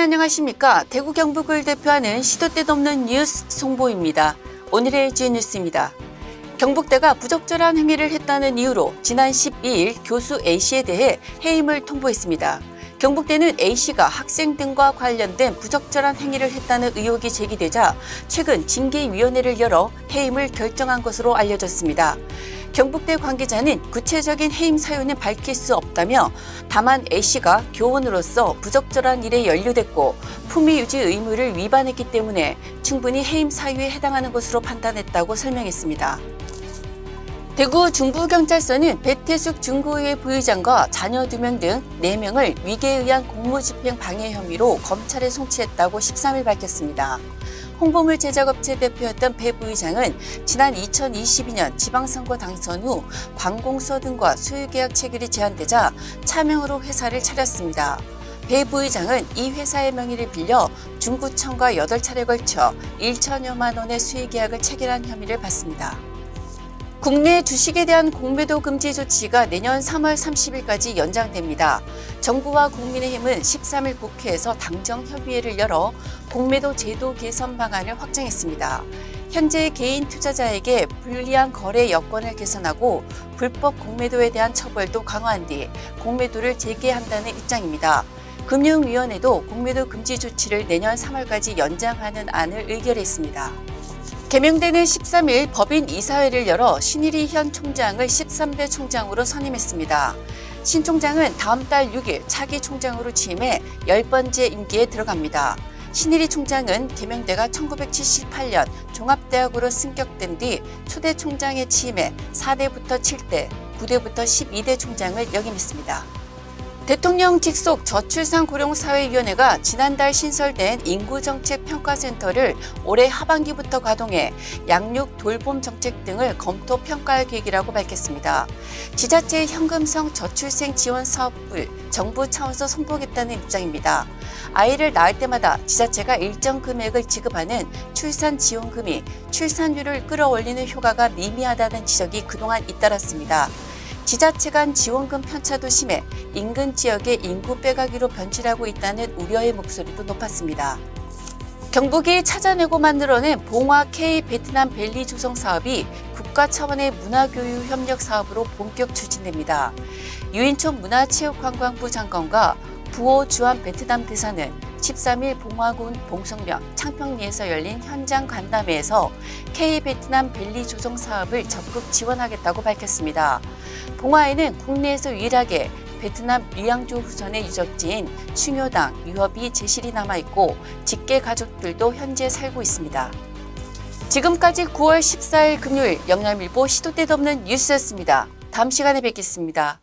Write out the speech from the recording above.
안녕하십니까. 대구 경북을 대표하는 시도 때도 없는 뉴스 송보입니다. 오늘의 주요 뉴스입니다. 경북대가 부적절한 행위를 했다는 이유로 지난 12일 교수 A씨에 대해 해임을 통보했습니다. 경북대는 A씨가 학생 등과 관련된 부적절한 행위를 했다는 의혹이 제기되자 최근 징계위원회를 열어 해임을 결정한 것으로 알려졌습니다. 경북대 관계자는 구체적인 해임 사유는 밝힐 수 없다며 다만 A씨가 교원으로서 부적절한 일에 연루됐고 품위 유지 의무를 위반했기 때문에 충분히 해임 사유에 해당하는 것으로 판단했다고 설명했습니다. 대구 중부경찰서는 배태숙 중구의 부의장과 자녀 2명 등 4명을 위계에 의한 공무집행 방해 혐의로 검찰에 송치했다고 13일 밝혔습니다. 홍보물 제작업체 대표였던 배 부의장은 지난 2022년 지방선거 당선 후 관공서 등과 소유계약 체결이 제한되자 차명으로 회사를 차렸습니다. 배 부의장은 이 회사의 명의를 빌려 중구청과 8차례 걸쳐 1천여만 원의 수의계약을 체결한 혐의를 받습니다. 국내 주식에 대한 공매도 금지 조치가 내년 3월 30일까지 연장됩니다. 정부와 국민의힘은 13일 국회에서 당정 협의회를 열어 공매도 제도 개선 방안을 확정했습니다. 현재 개인 투자자에게 불리한 거래 여건을 개선하고 불법 공매도에 대한 처벌도 강화한 뒤 공매도를 재개한다는 입장입니다. 금융위원회도 공매도 금지 조치를 내년 3월까지 연장하는 안을 의결했습니다. 개명대는 13일 법인 이사회를 열어 신일희 현 총장을 13대 총장으로 선임했습니다. 신 총장은 다음 달 6일 차기 총장으로 취임해 10번째 임기에 들어갑니다. 신일희 총장은 개명대가 1978년 종합대학으로 승격된 뒤 초대 총장에 취임해 4대부터 7대, 9대부터 12대 총장을 역임했습니다. 대통령 직속 저출산 고령사회위원회가 지난달 신설된 인구정책평가센터를 올해 하반기부터 가동해 양육 돌봄 정책 등을 검토 평가할 계획이라고 밝혔습니다. 지자체의 현금성 저출생 지원 사업을 정부 차원에서 선보겠다는 입장입니다. 아이를 낳을 때마다 지자체가 일정 금액을 지급하는 출산 지원금이 출산율을 끌어올리는 효과가 미미하다는 지적이 그동안 잇따랐습니다. 지자체 간 지원금 편차도 심해 인근 지역의 인구 빼가기로 변질하고 있다는 우려의 목소리도 높았습니다. 경북이 찾아내고 만들어낸 봉화 K 베트남 벨리 조성 사업이 국가 차원의 문화교육 협력 사업으로 본격 추진됩니다. 유인촌 문화체육관광부 장관과 부호 주한 베트남 대사는 13일 봉화군 봉성면 창평리에서 열린 현장 간담회에서 K-베트남 벨리 조성 사업을 적극 지원하겠다고 밝혔습니다. 봉화에는 국내에서 유일하게 베트남 리앙조 후선의 유적지인 충효당, 유협이 제실이 남아있고 직계 가족들도 현재 살고 있습니다. 지금까지 9월 14일 금요일 영남일보 시도 때도 없는 뉴스였습니다. 다음 시간에 뵙겠습니다.